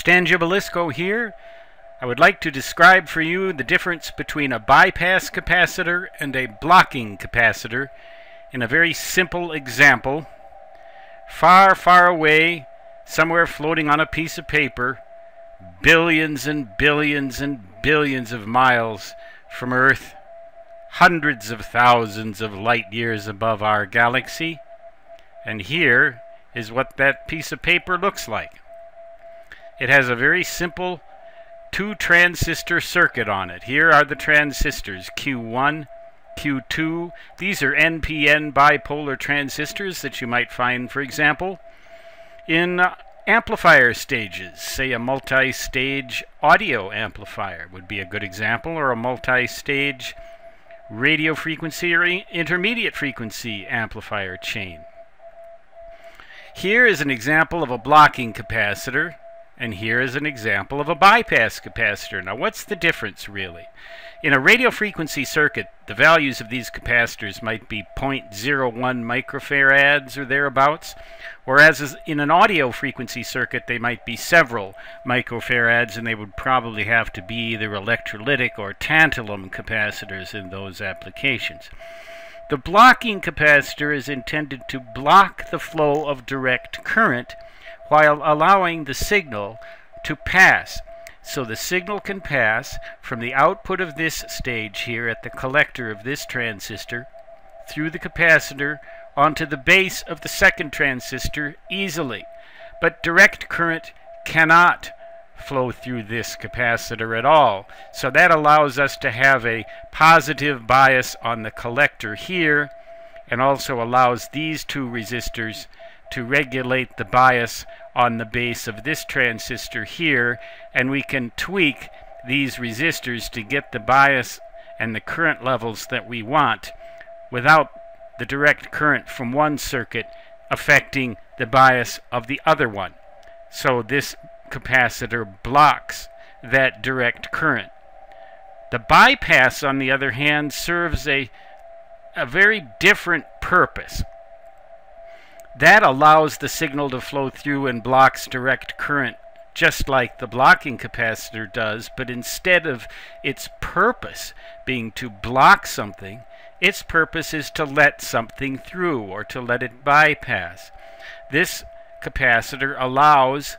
Stan Gibilisco here. I would like to describe for you the difference between a bypass capacitor and a blocking capacitor in a very simple example. Far, far away, somewhere floating on a piece of paper, billions and billions and billions of miles from Earth, hundreds of thousands of light years above our galaxy. And here is what that piece of paper looks like. It has a very simple two transistor circuit on it. Here are the transistors Q1, Q2. These are NPN bipolar transistors that you might find, for example, in amplifier stages. Say a multi-stage audio amplifier would be a good example, or a multi-stage radio frequency or intermediate frequency amplifier chain. Here is an example of a blocking capacitor, and here is an example of a bypass capacitor. Now what's the difference really? In a radio frequency circuit, the values of these capacitors might be 0.01 microfarads or thereabouts, whereas in an audio frequency circuit they might be several microfarads and they would probably have to be either electrolytic or tantalum capacitors in those applications. The blocking capacitor is intended to block the flow of direct current while allowing the signal to pass. So the signal can pass from the output of this stage here at the collector of this transistor through the capacitor onto the base of the second transistor easily. But direct current cannot flow through this capacitor at all. So that allows us to have a positive bias on the collector here and also allows these two resistors to regulate the bias on the base of this transistor here and we can tweak these resistors to get the bias and the current levels that we want without the direct current from one circuit affecting the bias of the other one. So this capacitor blocks that direct current. The bypass, on the other hand, serves a, a very different purpose. That allows the signal to flow through and blocks direct current just like the blocking capacitor does, but instead of its purpose being to block something, its purpose is to let something through or to let it bypass. This capacitor allows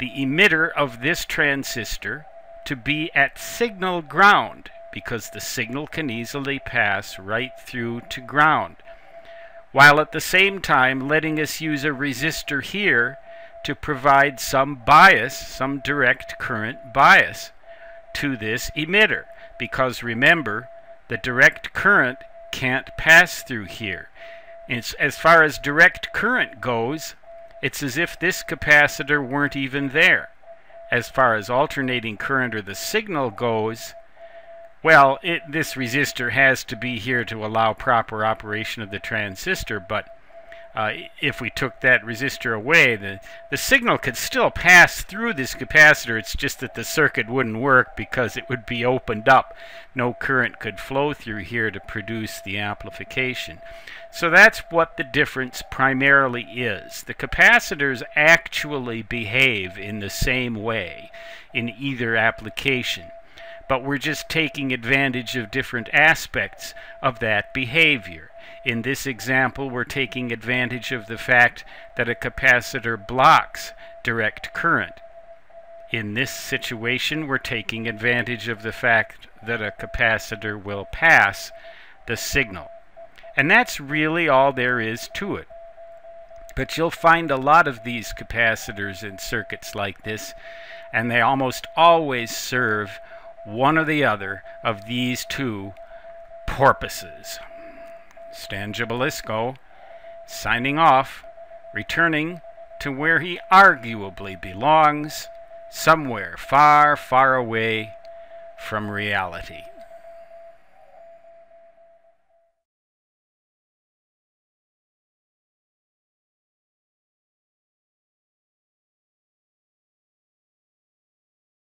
the emitter of this transistor to be at signal ground because the signal can easily pass right through to ground while at the same time letting us use a resistor here to provide some bias, some direct current bias to this emitter because remember the direct current can't pass through here. It's, as far as direct current goes, it's as if this capacitor weren't even there. As far as alternating current or the signal goes, well, it, this resistor has to be here to allow proper operation of the transistor, but uh, if we took that resistor away, the, the signal could still pass through this capacitor. It's just that the circuit wouldn't work because it would be opened up. No current could flow through here to produce the amplification. So that's what the difference primarily is. The capacitors actually behave in the same way in either application, but we're just taking advantage of different aspects of that behavior. In this example, we're taking advantage of the fact that a capacitor blocks direct current. In this situation, we're taking advantage of the fact that a capacitor will pass the signal. And that's really all there is to it. But you'll find a lot of these capacitors in circuits like this, and they almost always serve one or the other of these two porpoises. Stan Gibilisco signing off, returning to where he arguably belongs, somewhere far, far away from reality.